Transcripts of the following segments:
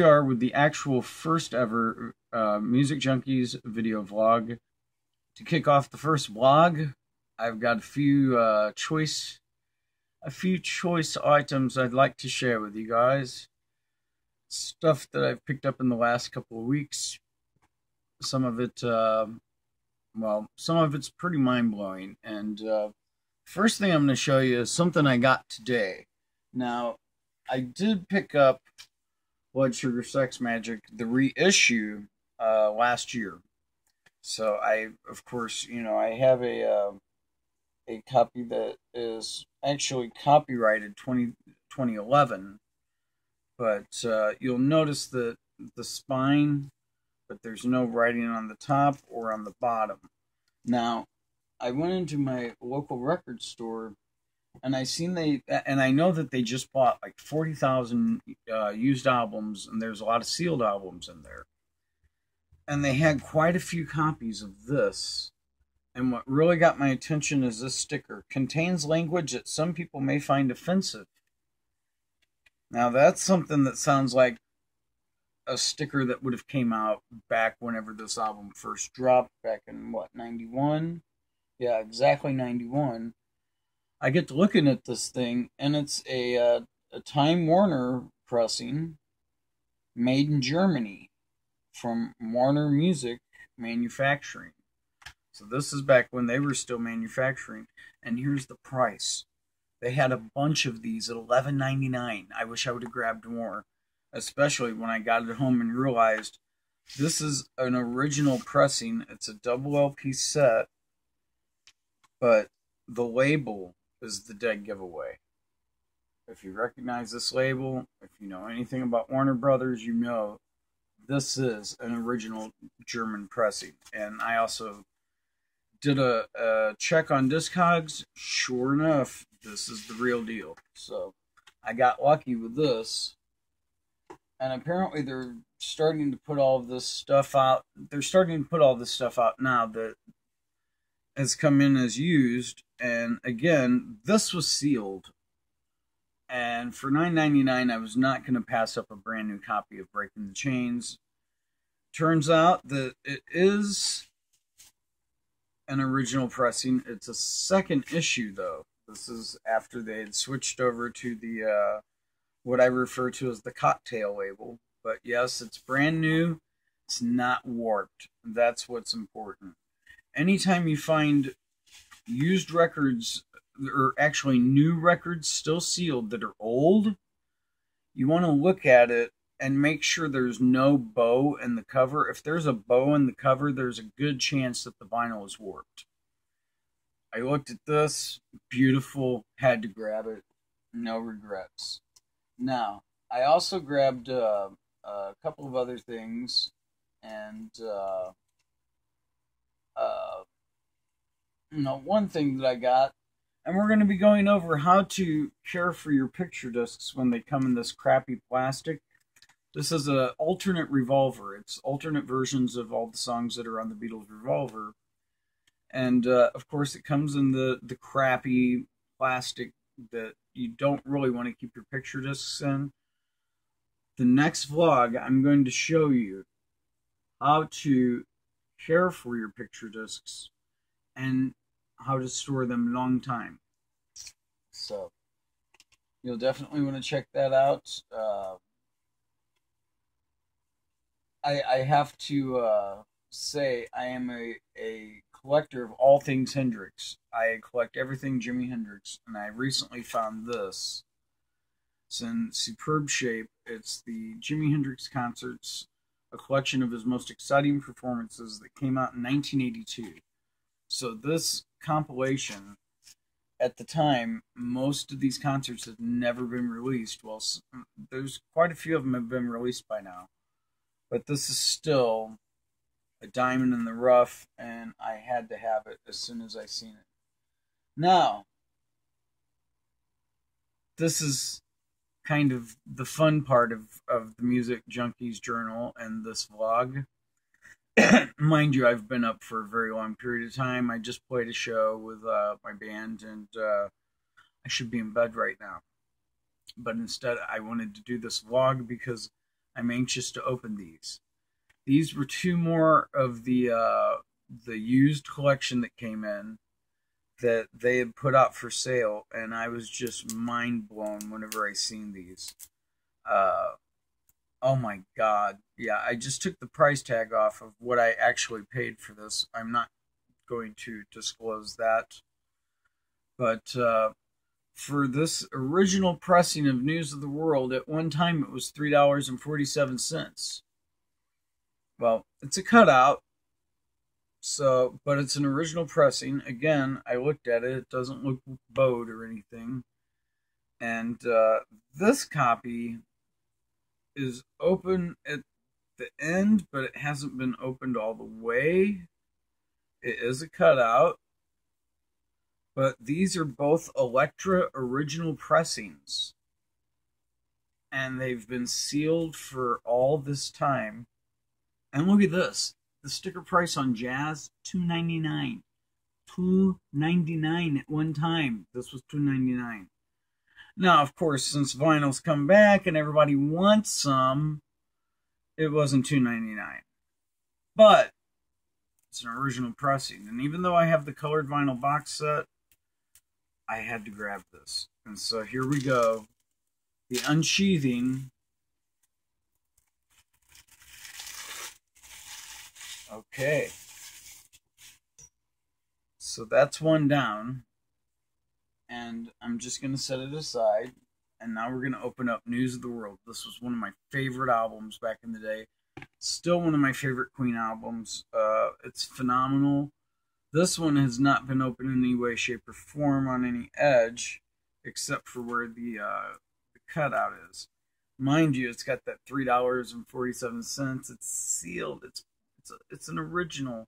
we are with the actual first ever uh, Music Junkies video vlog. To kick off the first vlog, I've got a few uh, choice, a few choice items I'd like to share with you guys. Stuff that I've picked up in the last couple of weeks. Some of it, uh, well, some of it's pretty mind blowing. And uh, first thing I'm going to show you is something I got today. Now, I did pick up Blood Sugar Sex Magik, the reissue, uh, last year. So I, of course, you know, I have a uh, a copy that is actually copyrighted 20, 2011, but uh, you'll notice that the spine, but there's no writing on the top or on the bottom. Now, I went into my local record store and I seen they and I know that they just bought like forty thousand uh, used albums, and there's a lot of sealed albums in there. And they had quite a few copies of this. And what really got my attention is this sticker contains language that some people may find offensive. Now that's something that sounds like a sticker that would have came out back whenever this album first dropped back in what 91 yeah exactly 91 I get to looking at this thing, and it's a, uh, a Time Warner pressing made in Germany from Warner Music Manufacturing. So this is back when they were still manufacturing, and here's the price. They had a bunch of these at eleven ninety nine. I wish I would have grabbed more, especially when I got it home and realized this is an original pressing. It's a double LP set, but the label is the dead giveaway. If you recognize this label, if you know anything about Warner Brothers, you know this is an original German pressing. And I also did a, a check on Discogs. Sure enough, this is the real deal. So I got lucky with this. And apparently they're starting to put all this stuff out. They're starting to put all this stuff out now that has come in as used and again, this was sealed. And for nine ninety nine, I was not going to pass up a brand new copy of Breaking the Chains. Turns out that it is an original pressing. It's a second issue, though. This is after they had switched over to the uh, what I refer to as the cocktail label. But yes, it's brand new. It's not warped. That's what's important. Anytime you find used records or actually new records still sealed that are old, you want to look at it and make sure there's no bow in the cover. If there's a bow in the cover, there's a good chance that the vinyl is warped. I looked at this, beautiful, had to grab it, no regrets. Now, I also grabbed uh, a couple of other things, and uh, uh, you know, one thing that I got, and we're going to be going over how to care for your picture discs when they come in this crappy plastic. This is an alternate revolver. It's alternate versions of all the songs that are on the Beatles Revolver. And uh, of course, it comes in the, the crappy plastic that you don't really want to keep your picture discs in. The next vlog, I'm going to show you how to care for your picture discs and how to store them long time. So you'll definitely want to check that out. Uh, I I have to uh, say I am a a collector of all things Hendrix. I collect everything Jimi Hendrix, and I recently found this. It's in superb shape. It's the Jimi Hendrix concerts, a collection of his most exciting performances that came out in 1982. So this compilation at the time, most of these concerts have never been released. Well, there's quite a few of them have been released by now, but this is still a diamond in the rough, and I had to have it as soon as I seen it. Now, this is kind of the fun part of, of the Music Junkies Journal and this vlog. mind you, I've been up for a very long period of time. I just played a show with uh, my band, and uh, I should be in bed right now. But instead, I wanted to do this vlog because I'm anxious to open these. These were two more of the uh, the used collection that came in that they had put out for sale, and I was just mind blown whenever I seen these. Uh, oh my god, yeah! I just took the price tag off of what I actually paid for this. I'm not going to disclose that, but uh, for this original pressing of News of the World, at one time it was three dollars and forty-seven cents. Well, it's a cutout, so, but it's an original pressing. Again, I looked at it; it doesn't look bowed or anything. And uh, this copy is open at the end, but it hasn't been opened all the way. It is a cutout, but these are both Elektra original pressings. And they've been sealed for all this time. And look at this. The sticker price on Jazz, two ninety nine. Two ninety nine at one time. This was two ninety nine. Now, of course, since vinyl's come back and everybody wants some, it wasn't two ninety nine. But it's an original pressing, and even though I have the colored vinyl box set, I had to grab this. And so here we go. The unsheathing Okay. So that's one down. And I'm just going to set it aside. And now we're going to open up News of the World. This was one of my favorite albums back in the day. Still one of my favorite Queen albums. Uh, it's phenomenal. This one has not been opened in any way, shape, or form on any edge, except for where the, uh, the cutout is. Mind you, it's got that $3.47. It's sealed. It's it's it's an original.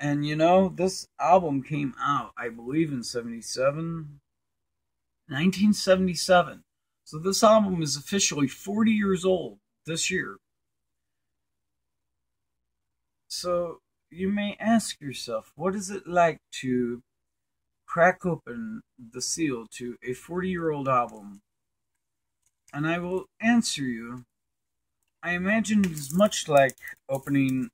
And you know, this album came out, I believe, in 77. 1977. So this album is officially 40 years old this year. So you may ask yourself, what is it like to crack open the seal to a 40 year old album? And I will answer you I imagine it is much like opening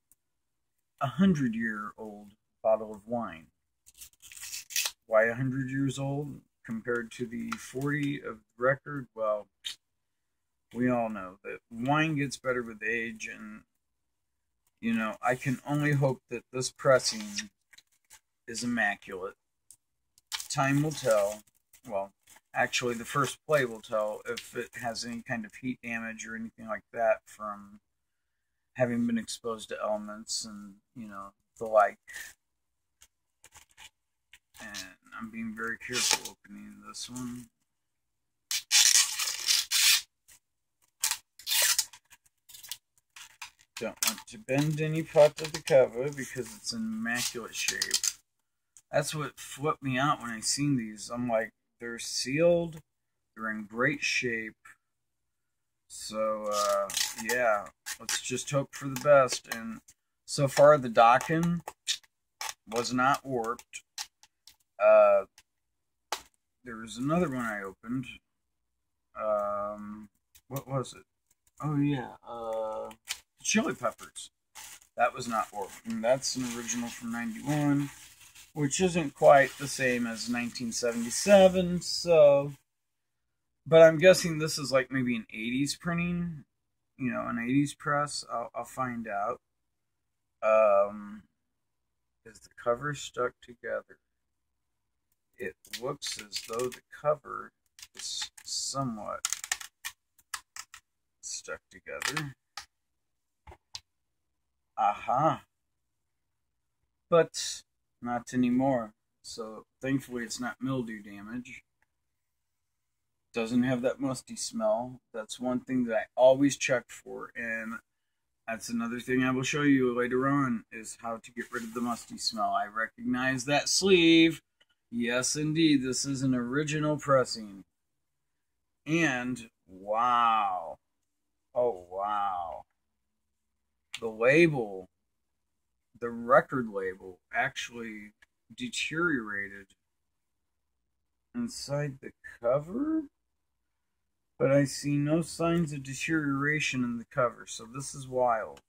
a hundred year old bottle of wine. Why a hundred years old compared to the 40 of record? Well, we all know that wine gets better with age, and you know, I can only hope that this pressing is immaculate. Time will tell. Well, actually the first play will tell if it has any kind of heat damage or anything like that from having been exposed to elements and you know the like and I'm being very careful opening this one don't want to bend any part of the cover because it's in immaculate shape that's what flipped me out when I seen these I'm like they're sealed. They're in great shape. So, uh, yeah, let's just hope for the best. And so far, the Dokken was not warped. Uh, there was another one I opened. Um, what was it? Oh, yeah, uh, Chili Peppers. That was not warped. And that's an original from 91 which isn't quite the same as 1977. So, but I'm guessing this is like maybe an 80s printing, you know, an 80s press. I'll, I'll find out. Um, is the cover stuck together? It looks as though the cover is somewhat stuck together. Aha. But not anymore. So thankfully it's not mildew damage. Doesn't have that musty smell. That's one thing that I always check for and that's another thing I will show you later on is how to get rid of the musty smell. I recognize that sleeve. Yes, indeed, this is an original pressing. And wow. Oh, wow. The label the record label actually deteriorated inside the cover. But I see no signs of deterioration in the cover, so this is wild.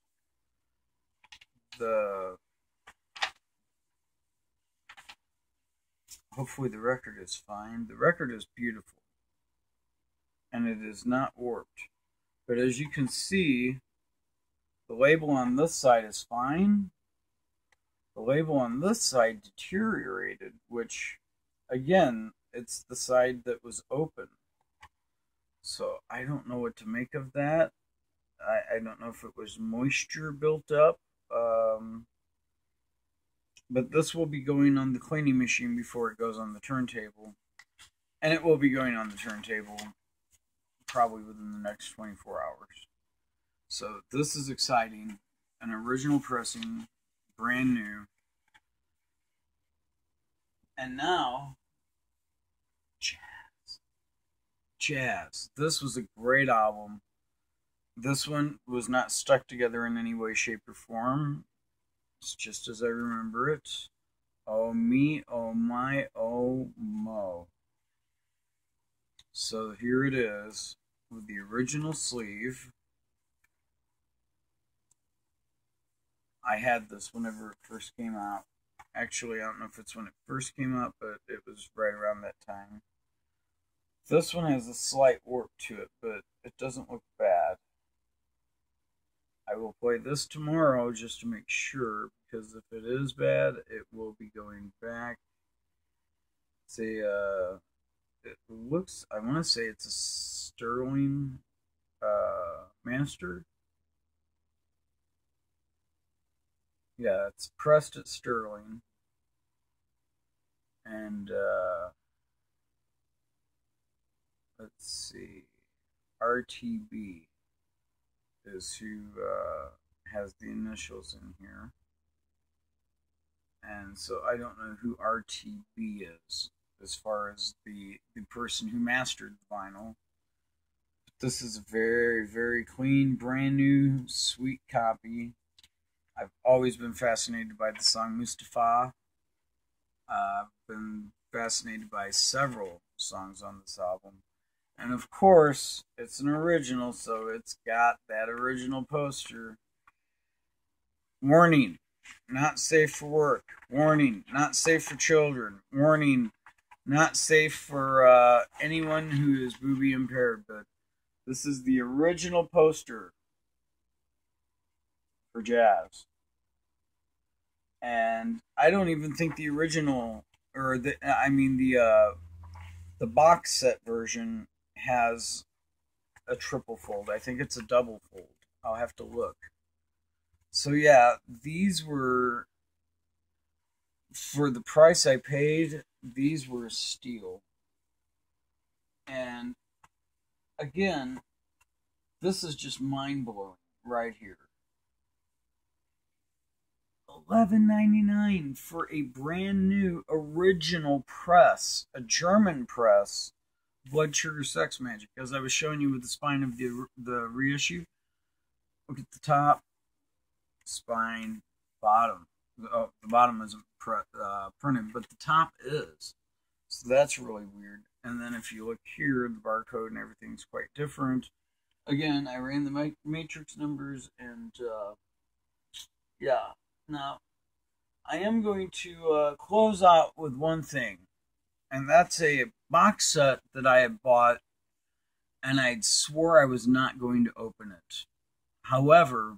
The hopefully the record is fine. The record is beautiful. And it is not warped. But as you can see, the label on this side is fine. The label on this side deteriorated, which, again, it's the side that was open. So I don't know what to make of that. I, I don't know if it was moisture built up. Um, but this will be going on the cleaning machine before it goes on the turntable. And it will be going on the turntable probably within the next 24 hours. So this is exciting. An original pressing, brand new. And now, Jazz. Jazz. This was a great album. This one was not stuck together in any way, shape, or form. It's just as I remember it. Oh me, oh my, oh mo. So here it is with the original sleeve. I had this whenever it first came out. Actually, I don't know if it's when it first came out, but it was right around that time. This one has a slight warp to it, but it doesn't look bad. I will play this tomorrow just to make sure, because if it is bad, it will be going back. A, uh, it looks, I want to say it's a Sterling uh, Master. Yeah, it's pressed at Sterling. And, uh, let's see, RTB is who uh, has the initials in here. And so I don't know who RTB is as far as the the person who mastered the vinyl. But this is a very, very clean, brand new, sweet copy. I've always been fascinated by the song Mustapha. Uh, I've been fascinated by several songs on this album. And of course, it's an original, so it's got that original poster. Warning, not safe for work. Warning, not safe for children. Warning, not safe for uh, anyone who is booby impaired. But this is the original poster for Jazz. And I don't even think the original, or the, I mean the, uh, the box set version has a triple fold. I think it's a double fold. I'll have to look. So yeah, these were for the price I paid, these were steal. And again, this is just mind blowing right here. Eleven ninety nine for a brand new original press, a German press Blood Sugar Sex Magik, as I was showing you with the spine of the the reissue. Look at the top, spine, bottom. Oh, the bottom isn't pre- uh, printed, but the top is. So that's really weird. And then if you look here, the barcode and everything's quite different. Again, I ran the matrix numbers, and uh, yeah. Now, I am going to uh, close out with one thing and that's a box set that I had bought, and I swore I was not going to open it. However,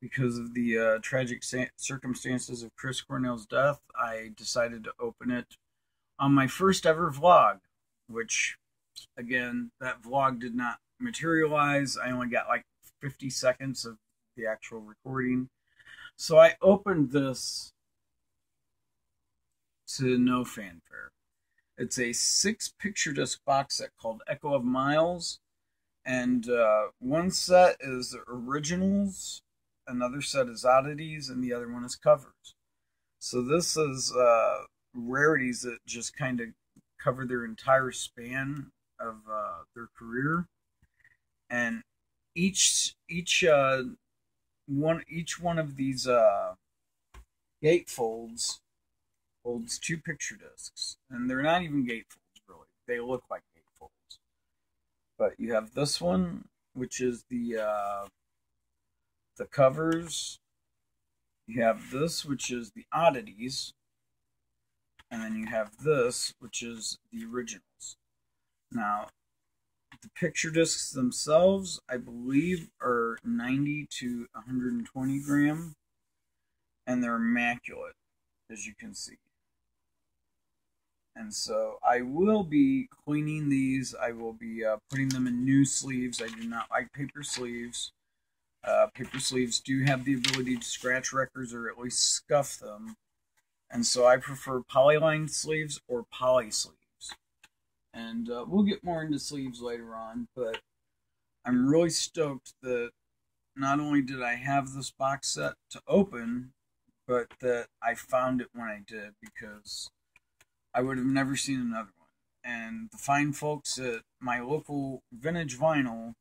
because of the uh, tragic circumstances of Chris Cornell's death, I decided to open it on my first ever vlog, which, again, that vlog did not materialize. I only got like 50 seconds of the actual recording. So I opened this to no fanfare. It's a six picture disc box set called Echo of Miles, and uh, one set is originals, another set is oddities, and the other one is covers. So this is uh, rarities that just kind of cover their entire span of uh, their career, and each each uh, one each one of these uh, gatefolds holds two picture discs, and they're not even gatefolds really. They look like gatefolds. But you have this one, which is the uh, the covers. You have this, which is the oddities, and then you have this, which is the originals. Now, the picture discs themselves, I believe, are 90 to 120 gram, and they're immaculate, as you can see. And so I will be cleaning these. I will be uh, putting them in new sleeves. I do not like paper sleeves. Uh, paper sleeves do have the ability to scratch records or at least scuff them. And so I prefer polyline sleeves or poly sleeves. And uh, we'll get more into sleeves later on, but I'm really stoked that not only did I have this box set to open, but that I found it when I did because I would have never seen another one. And the fine folks at my local vintage vinyl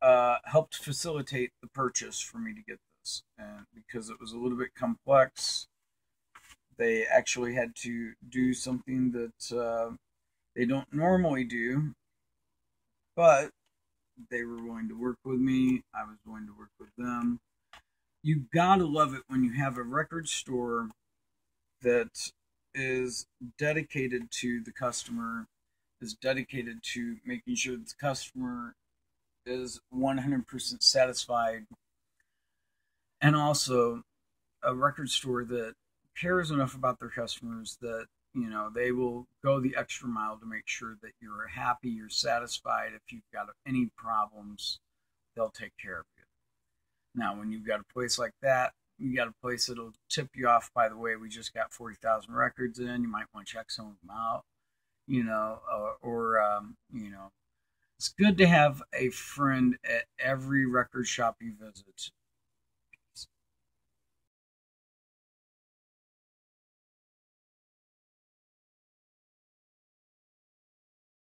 uh, helped facilitate the purchase for me to get this, and because it was a little bit complex, they actually had to do something that uh, they don't normally do, but they were willing to work with me. I was willing to work with them. You gotta love it when you have a record store that is dedicated to the customer, is dedicated to making sure that the customer is 100% satisfied. And also a record store that cares enough about their customers that you know they will go the extra mile to make sure that you're happy you're satisfied. If you've got any problems they'll take care of you. Now when you've got a place like that you got a place that'll tip you off by the way we just got 40,000 records in you might want to check some of them out you know or, or um, you know, it's good to have a friend at every record shop you visit